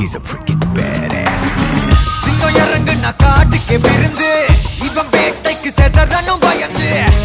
He's a freaking badass man. சிங்கம் இறங்குனா காட்டுக்கே விருந்து. இவன் வேட்டைக்கு செதறனும் பயந்து.